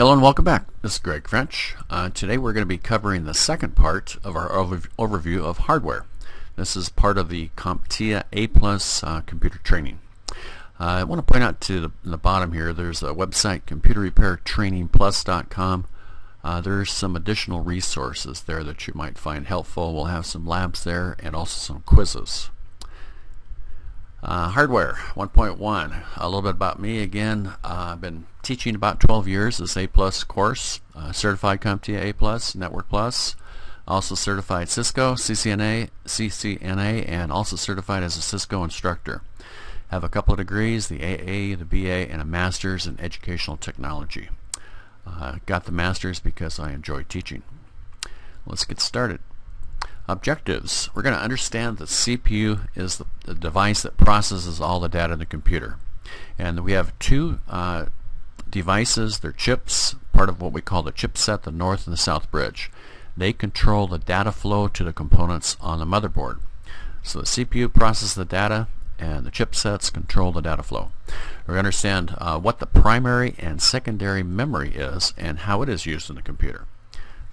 Hello and welcome back. This is Greg French. Uh, today we're going to be covering the second part of our overview of hardware. This is part of the CompTIA A Plus uh, computer training. Uh, I want to point out to the, the, bottom here there's a website computerrepairtrainingplus.com. Uh, there's some additional resources there that you might find helpful. We'll have some labs there and also some quizzes. Uh, hardware 1.1. A little bit about me again. Uh, I've been teaching about 12 years this A plus course, uh, certified CompTIA A plus, Network Plus, also certified Cisco, CCNA, CCNA, and also certified as a Cisco instructor. Have a couple of degrees, the AA, the BA, and a master's in educational technology. Uh, got the master's because I enjoy teaching. Let's get started. Objectives. We're going to understand that CPU is the, the, device that processes all the data in the computer. And we have two uh, devices, they're chips, part of what we call the chipset, the north and the south bridge. They control the data flow to the components on the motherboard. So the CPU processes the data and the chipsets control the data flow. We understand uh, what the primary and secondary memory is and how it is used in the computer.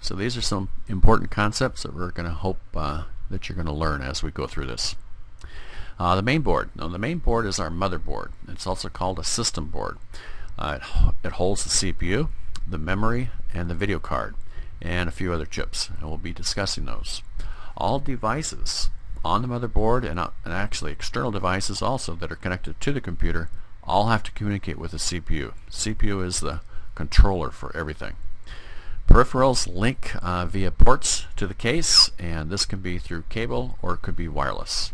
So these are some important concepts that we're going to hope uh, that you're going to learn as we go through this. Uh, the main board. Now the main board is our motherboard. It's also called a system board. Uh, it, it, holds the CPU, the memory, and the video card, and a few other chips. And we'll be discussing those. All devices on the motherboard and, uh, and actually external devices also that are connected to the computer all have to communicate with the CPU. CPU is the controller for everything. Peripherals link uh, via ports to the case, and this can be through cable or it could be wireless.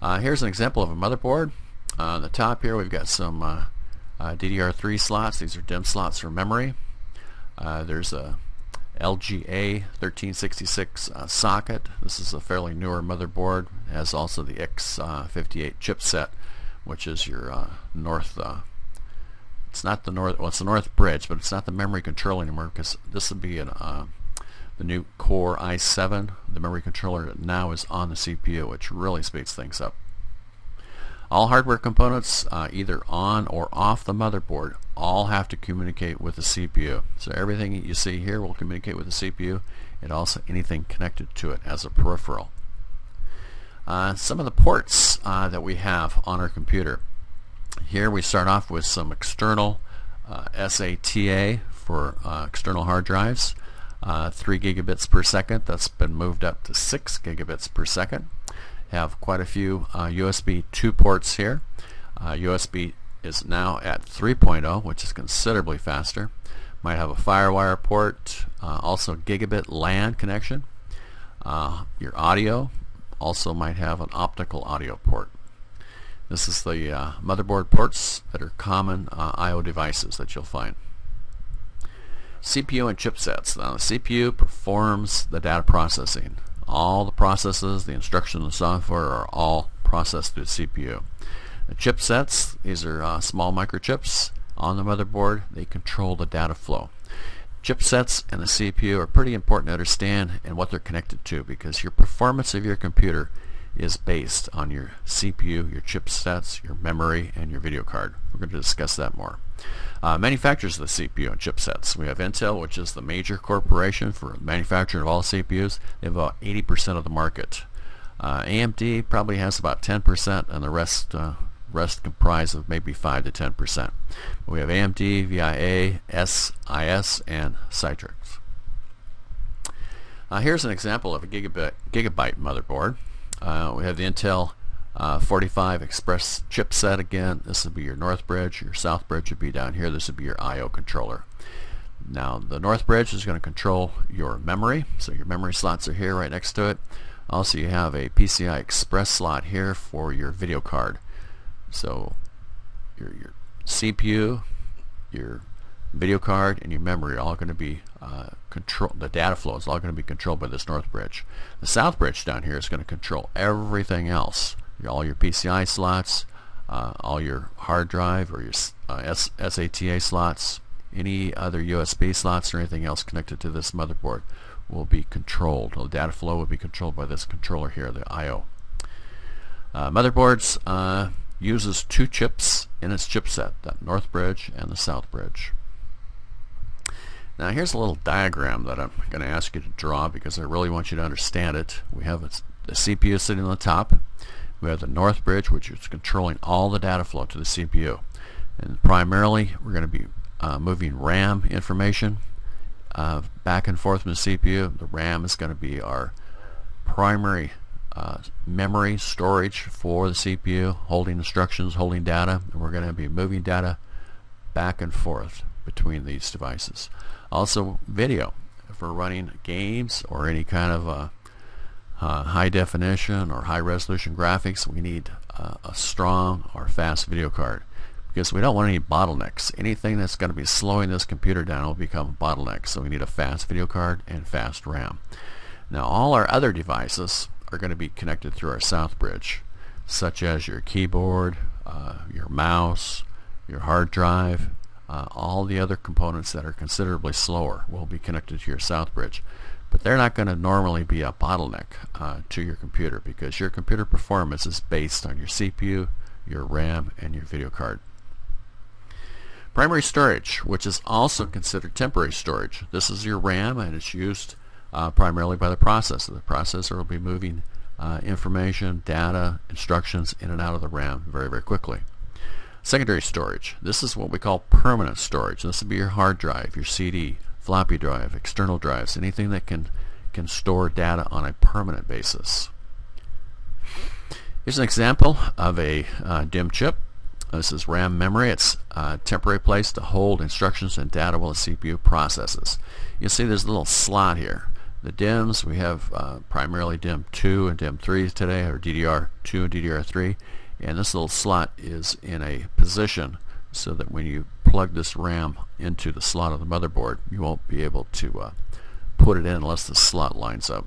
Uh, here's an example of a motherboard. Uh, on the top here we've got some uh, uh, DDR3 slots. These are DIMM slots for memory. Uh, there's a LGA 1366 socket. This is a fairly newer motherboard. It has also the X58 chipset, which is your north it's not the north. Well, it's the north bridge, but it's not the memory control anymore because this would be an, uh, the new Core i7. The memory controller now is on the CPU, which really speeds things up. All hardware components, uh, either on or off the motherboard, all have to communicate with the CPU. So everything you see here will communicate with the CPU, and also anything connected to it as a peripheral. Uh, some of the ports uh, that we have on our computer. Here we start off with some external uh, SATA for uh, external hard drives. Uh, 3 gigabits per second. That's been moved up to 6 gigabits per second. Have quite a few USB uh, 2 ports here. USB uh, is now at 3.0, which is considerably faster. Might have a FireWire port, also gigabit LAN connection. your audio also might have an optical audio port. This is the uh, motherboard ports that are common uh, I.O. devices that you'll find. CPU and chipsets. Now the CPU performs the data processing. All the processes, the instructions, the software are all processed through the CPU. The chipsets, these are uh, small microchips on the motherboard. They control the data flow. Chipsets and the CPU are pretty important to understand and what they're connected to because your performance of your computer is based on your CPU, your chipsets, your memory, and your video card. We're going to discuss that more. Uh, manufacturers of the CPU and chipsets. We have Intel, which is the major corporation for manufacturing of all CPUs. They have about 80% of the market. Uh, AMD probably has about 10%, and the rest uh, rest comprise of maybe 5 to 10%. We have AMD, VIA, SIS, and Cyrix. Uh, here's an example of a gigabit, gigabyte motherboard. Uh, we have the Intel uh, 45 Express chipset again. This would be your north bridge. Your south bridge would be down here. This would be your I.O. controller. Now the north bridge is going to control your memory. So your memory slots are here right next to it. Also you have a PCI Express slot here for your video card. So your, your CPU, your video card, and your memory are all going to be uh, control. The data flow is all going to be controlled by this north bridge. The south bridge down here is going to control everything else. All your PCI slots, uh, all your hard drive or your uh, SATA slots, any other USB slots or anything else connected to this motherboard will be controlled. The data flow will be controlled by this controller here, the I.O. Uh, motherboards uh, uses two chips in its chipset, that north bridge and the south bridge. Now here's a little diagram that I'm going to ask you to draw because I really want you to understand it. We have a, the CPU sitting on the top. We have the north bridge which is controlling all the data flow to the CPU. And primarily we're going to be uh, moving RAM information uh, back and forth from the CPU. The RAM is going to be our primary uh, memory storage for the CPU, holding instructions, holding data, and we're going to be moving data back and forth between these devices. Also video. We're running games or any kind of uh, uh, high definition or high resolution graphics, we need uh, a strong or fast video card because we don't want any bottlenecks. Anything that's going to be slowing this computer down will become a bottleneck. So we need a fast video card and fast RAM. Now all our other devices are going to be connected through our South Bridge, such as your keyboard, uh, your mouse, your hard drive, uh, all the other components that are considerably slower will be connected to your South Bridge. But they're not going to normally be a bottleneck uh, to your computer because your computer performance is based on your CPU, your RAM, and your video card. Primary storage, which is also considered temporary storage. This is your RAM and it's used uh, primarily by the processor. The processor will be moving uh, information, data, instructions in and out of the RAM very, very quickly. Secondary storage. This is what we call permanent storage. This would be your hard drive, your CD, floppy drive, external drives, anything that can, can store data on a permanent basis. Here's an example of a uh, DIMM chip. This is RAM memory. It's a temporary place to hold instructions and data while the CPU processes. You see there's a little slot here. The DIMMs, we have uh, primarily DIMM 2 and DIMM 3 today, or DDR2 and DDR3. And this little slot is in a position so that when you plug this RAM into the slot of the motherboard, you won't be able to uh, put it in unless the slot lines up.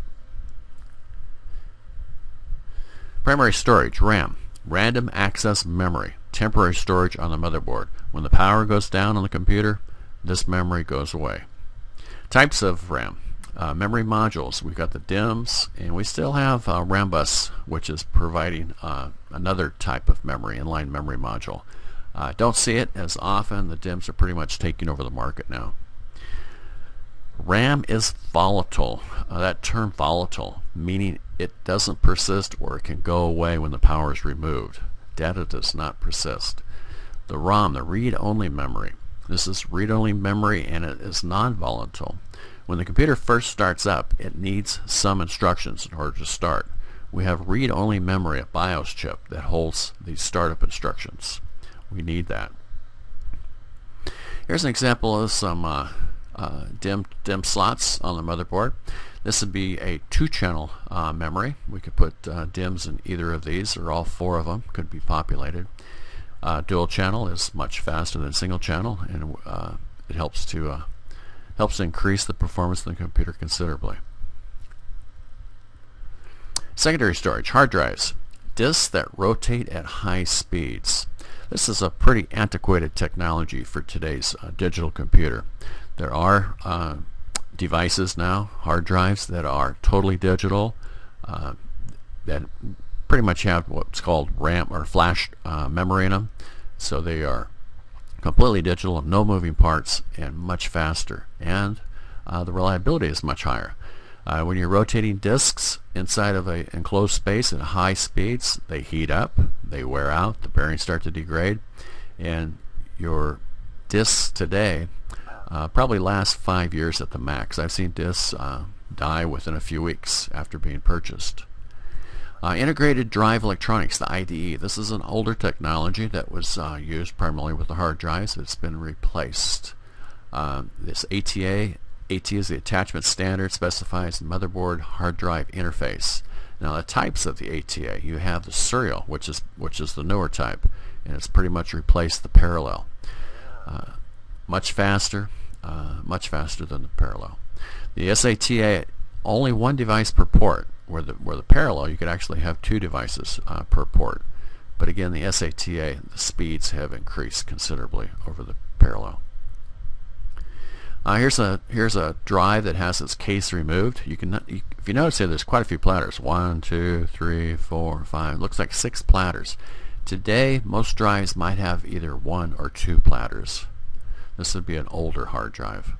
Primary storage, RAM, random access memory temporary storage on the motherboard. When the power goes down on the computer, this memory goes away. Types of RAM. Uh, memory modules. We've got the DIMMs, and we still have uh, Rambus, which is providing uh, another type of memory, inline memory module. Uh, don't see it as often. The DIMMs are pretty much taking over the market now. RAM is volatile. Uh, that term volatile, meaning it doesn't persist or it can go away when the power is removed data does not persist. The ROM, the read-only memory. This is read-only memory and it is non-volatile. When the computer first starts up, it needs some instructions in order to start. We have read-only memory, a BIOS chip, that holds these startup instructions. We need that. Here's an example of some uh, uh, DIMM, slots on the motherboard. This would be a two-channel uh, memory. We could put uh, DIMMs in either of these, or all four of them could be populated. Uh, dual channel is much faster than single channel, and uh, it helps to uh, helps increase the performance of the computer considerably. Secondary storage, hard drives, disks that rotate at high speeds. This is a pretty antiquated technology for today's uh, digital computer. There are devices now, hard drives that are totally digital, uh, that pretty much have what's called RAM or flash uh, memory in them. So they are completely digital, no moving parts, and much faster. And uh, the reliability is much higher. Uh, when you're rotating disks inside of an enclosed space at high speeds, they heat up, they wear out, the bearings start to degrade, and your disks today uh, probably last five years at the max. I've seen discs uh, die within a few weeks after being purchased. Uh, integrated drive electronics, the IDE. This is an older technology that was uh, used primarily with the hard drives. It's been replaced. Uh, this ATA, AT is the attachment standard, specifies the motherboard hard drive interface. Now the types of the ATA, you have the serial, which is which is the newer type, and it's pretty much replaced the parallel. Uh, much faster, uh, much faster than the parallel. The SATA, only one device per port, where the, where the parallel you could actually have two devices uh, per port. But again, the SATA, the speeds have increased considerably over the parallel. Uh, here's a here's a drive that has its case removed. You can you, if you notice here, there's quite a few platters. One, two, three, four, five. Looks like six platters. Today, most drives might have either one or two platters. This would be an older hard drive.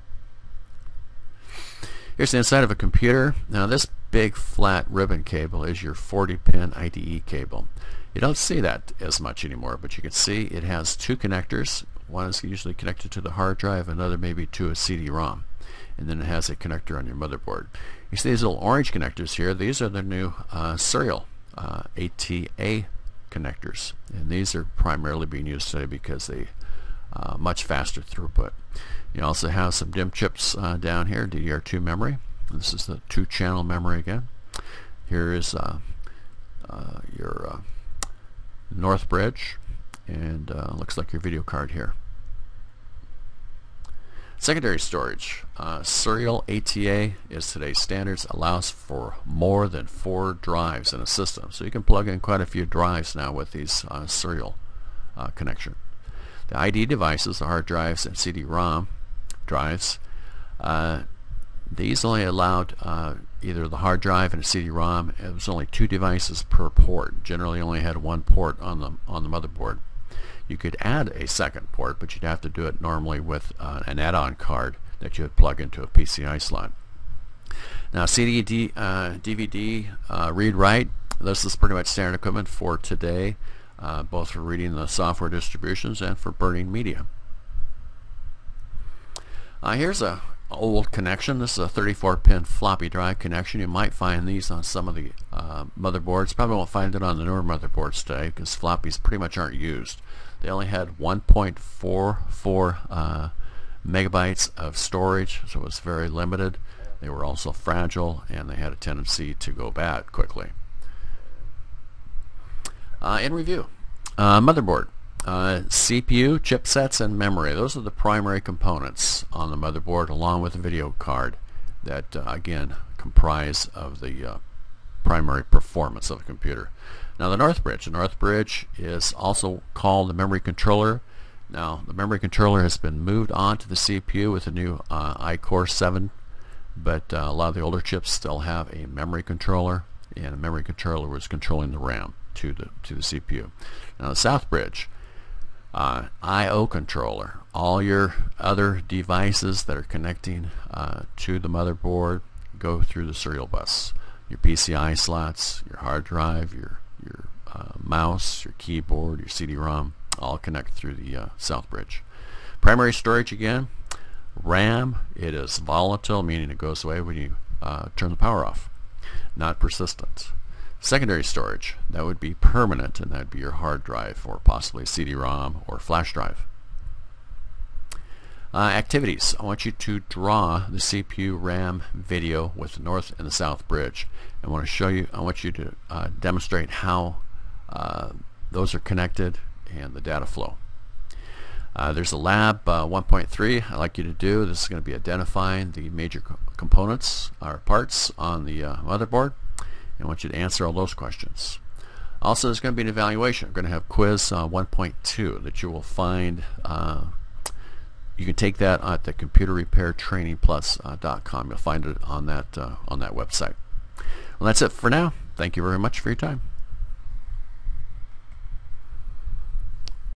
Here's the inside of a computer. Now this big flat ribbon cable is your 40 pin IDE cable. You don't see that as much anymore, but you can see it has two connectors. One is usually connected to the hard drive, another maybe to a CD-ROM. And then it has a connector on your motherboard. You see these little orange connectors here. These are the new uh, serial uh, ATA connectors. And these are primarily being used today because they uh, much faster throughput. You also have some DIMM chips uh, down here, DDR2 memory. This is the two channel memory again. Here is uh, uh your uh, North Bridge and uh, looks like your video card here. Secondary storage. Uh, serial ATA is today's standards, allows for more than four drives in a system. So you can plug in quite a few drives now with these serial connection. The ID devices, the hard drives and CD-ROM drives, uh, these only allowed uh, either the hard drive and a CD-ROM. It was only two devices per port. Generally only had one port on the, on the motherboard. You could add a second port, but you'd have to do it normally with uh, an add-on card that you would plug into a PCI slot. Now CD, D, uh, DVD, uh, read-write, this is pretty much standard equipment for today, uh, both for reading the software distributions and for burning media. Uh, here's a old connection. This is a 34-pin floppy drive connection. You might find these on some of the uh, motherboards. Probably won't find it on the newer motherboards today because floppies pretty much aren't used. They only had 1.44 uh, megabytes of storage, so it was very limited. They were also fragile, and they had a tendency to go bad quickly. Uh, in review, uh, motherboard. Uh, CPU, chipsets, and memory. Those are the primary components on the motherboard along with the video card that, uh, again, comprise of the uh, primary performance of the computer. Now the North Bridge. The North Bridge is also called the memory controller. Now the memory controller has been moved on to the CPU with the new uh, iCore 7 but uh, a lot of the older chips still have a memory controller and a memory controller was controlling the RAM to the to the CPU. Now the South Bridge uh, I/O controller. All your other devices that are connecting uh, to the motherboard go through the serial bus. Your PCI slots, your hard drive, your your uh, mouse, your keyboard, your CD-ROM, all connect through the uh, South Bridge. Primary storage again, RAM. It is volatile, meaning it goes away when you uh, turn the power off. Not persistent. Secondary storage, that would be permanent, and that would be your hard drive or possibly CD-ROM or flash drive. Uh, activities. I want you to draw the CPU RAM video with the north and the south bridge. I want to show you, I want you to uh, demonstrate how uh, those are connected and the data flow. Uh, there's a lab uh, 1.3 I'd like you to do. This is going to be identifying the major co components or parts on the uh, motherboard. I want you to answer all those questions. Also, there's going to be an evaluation. I'm going to have quiz uh, 1.2 that you will find. Uh, you can take that at the computerrepairtrainingplus.com. Uh, You'll find it on that uh, on that website. Well, that's it for now. Thank you very much for your time.